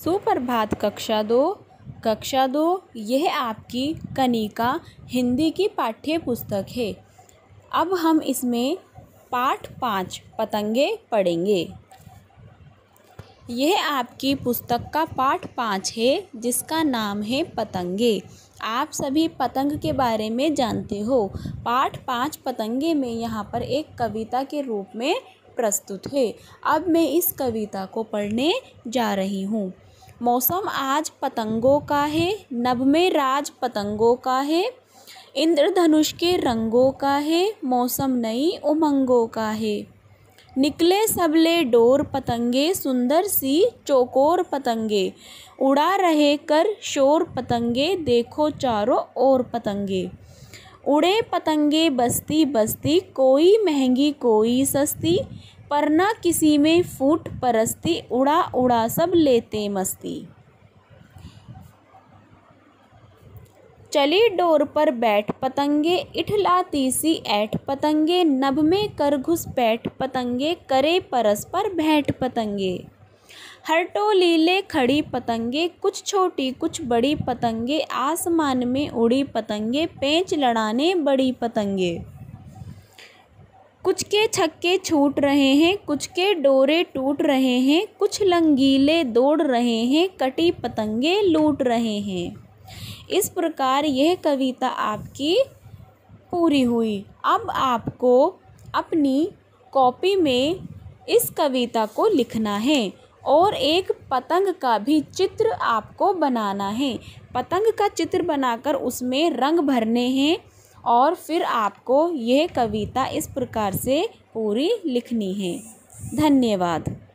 सुप्रभात, कक्षा दो। कक्षा दो, यह आपकी कनिका हिंदी की पाठ्य पुस्तक है। अब हम इसमें पाठ पाँच पतंगे पढ़ेंगे। यह आपकी पुस्तक का पाठ पाँच है, जिसका नाम है पतंगे। आप सभी पतंग के बारे में जानते हो। पाठ पाँच पतंगे में यहाँ पर एक कविता के रूप में प्रस्तुत है। अब मैं इस कविता को पढ़ने जा रही हूँ। मौसम आज पतंगों का है, नभ में राज पतंगों का है, इंद्रधनुष के रंगों का है, मौसम नई उमंगों का है। निकले सबले डोर पतंगे, सुंदर सी चौकोर पतंगे, उड़ा रहे कर शोर पतंगे, देखो चारों ओर पतंगे। उड़े पतंगे बस्ती बस्ती, कोई महँगी, कोई सस्ती, पर ना किसी में फूट परस्ती, उड़ा उड़ा सब लेते मस्ती। चली डोर पर बैठ पतंगे इठलाती सी ऐठ पतंगे, नभ में कर घुस बैठ पतंगे, करे परस पर बैठ पतंगे। हर टोली ले खड़ी पतंगे, कुछ छोटी, कुछ बड़ी पतंगे, आसमान में उड़ी पतंगे, पेंच लड़ाने बड़ी पतंगे। कुछ के छक्के छूट रहे हैं, कुछ के डोरे टूट रहे हैं, कुछ लंगीले दौड़ रहे हैं, कटी पतंगे लूट रहे हैं। इस प्रकार यह कविता आपकी पूरी हुई। अब आपको अपनी कॉपी में इस कविता को लिखना है। और एक पतंग का भी चित्र आपको बनाना है। पतंग का चित्र बनाकर उसमें रंग भरने हैं और फिर आपको यह कविता इस प्रकार से पूरी लिखनी है। धन्यवाद।